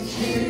is.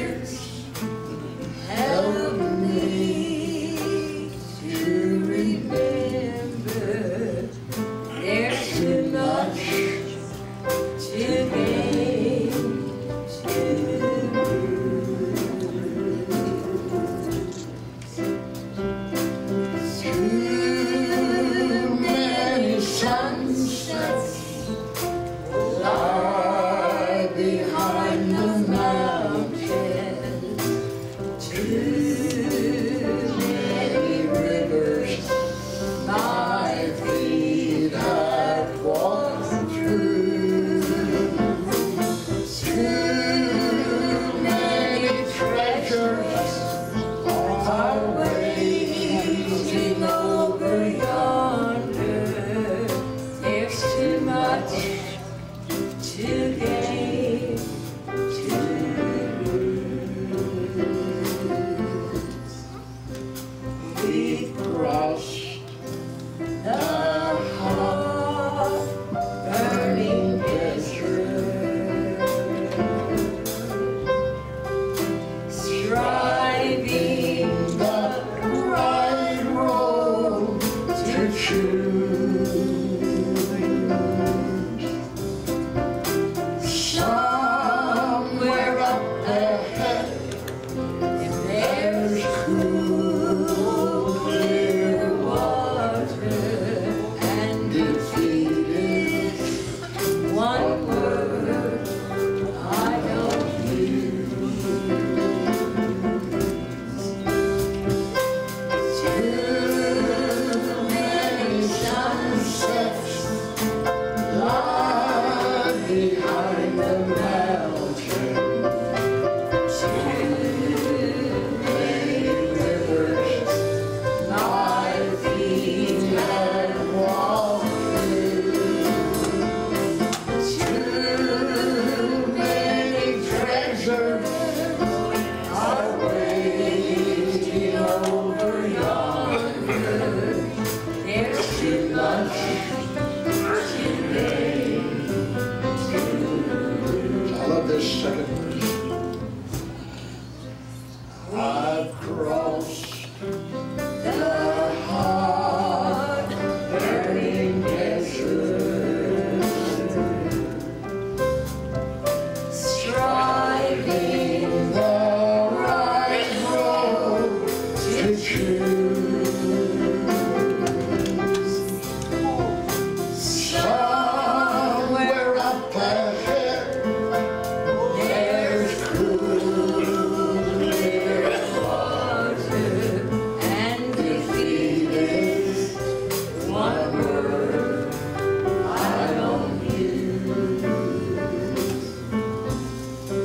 we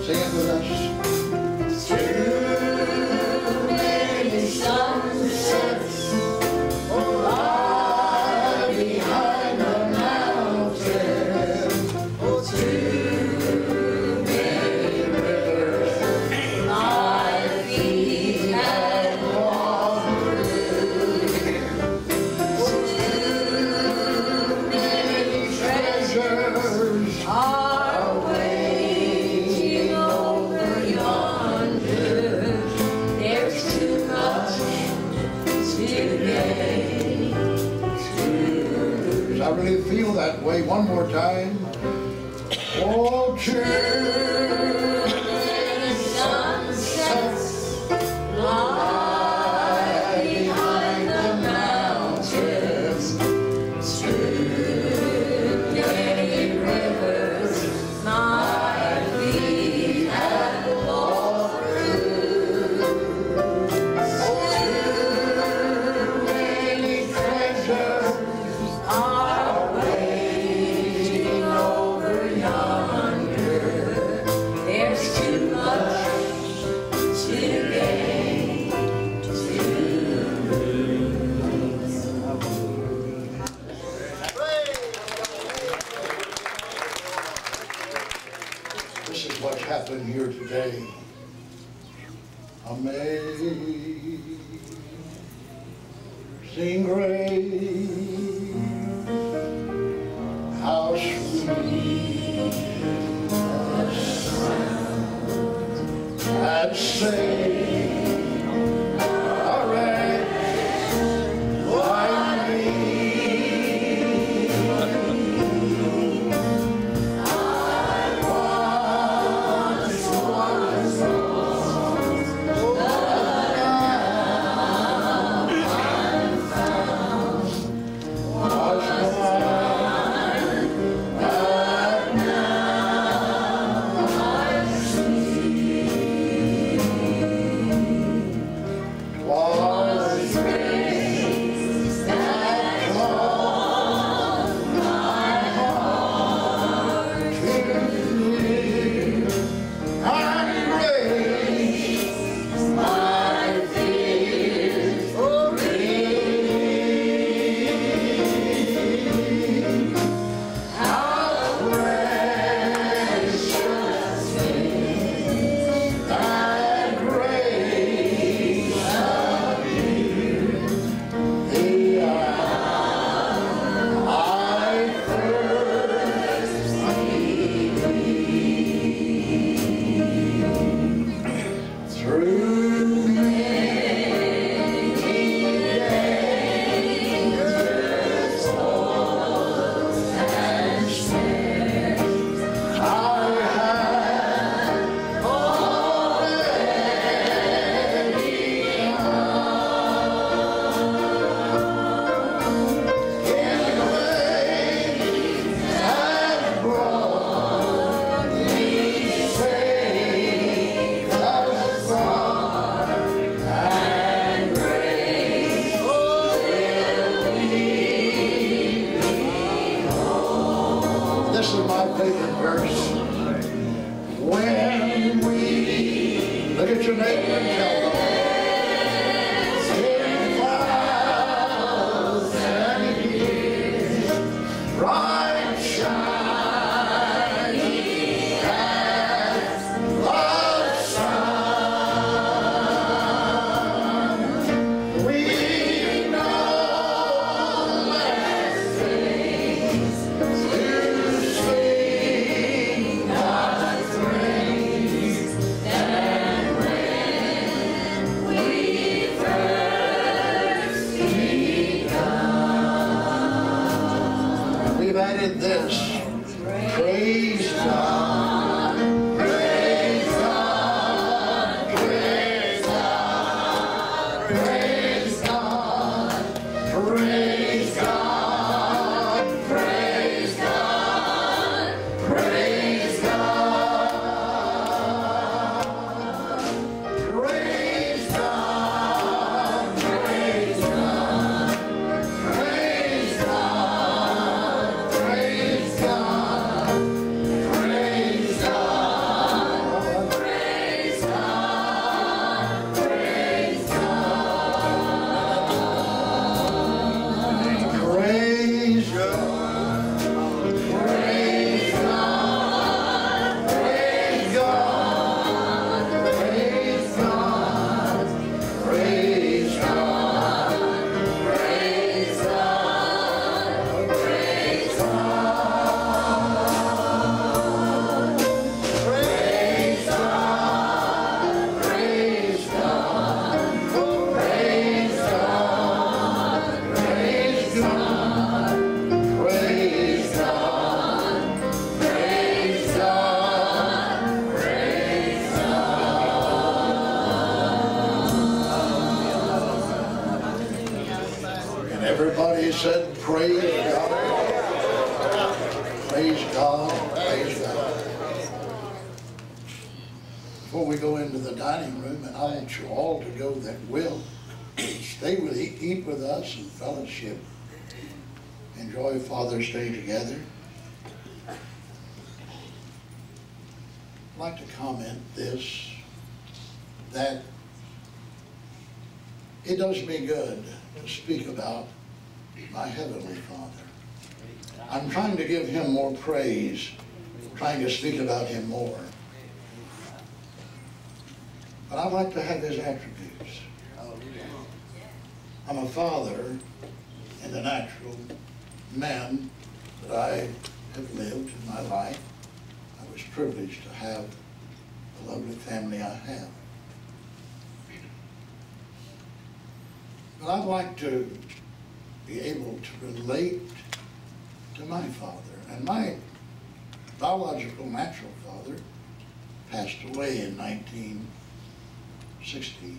谁给你喝的 Okay. happened here today. Amazing grace, how sweet the sound that saved. Lord. verse. When we look at your neighbor and tell said, praise God. Praise God. Praise God. Before we go into the dining room, and I want you all to go that will, stay with, eat with us and fellowship. Enjoy Father's Day together. I'd like to comment this, that it does me good to speak about my Heavenly Father. I'm trying to give him more praise, trying to speak about him more. But I'd like to have his attributes. I'm a father in the natural man that I have lived in my life. I was privileged to have the lovely family I have. But I'd like to be able to relate to my father. And my biological natural father passed away in 1960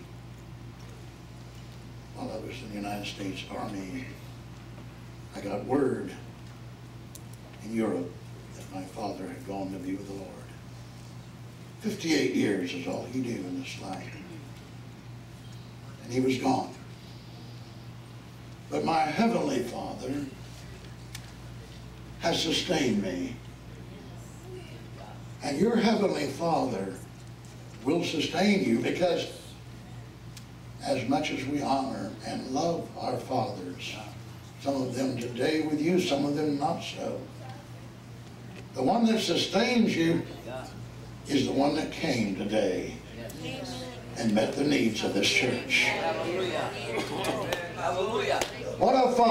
while I was in the United States Army. I got word in Europe that my father had gone to be with the Lord. 58 years is all he knew in this life. And he was gone. But my heavenly Father has sustained me. And your heavenly Father will sustain you because as much as we honor and love our fathers, some of them today with you, some of them not so. The one that sustains you is the one that came today and met the needs of this church. Hallelujah. Hallelujah. What a father.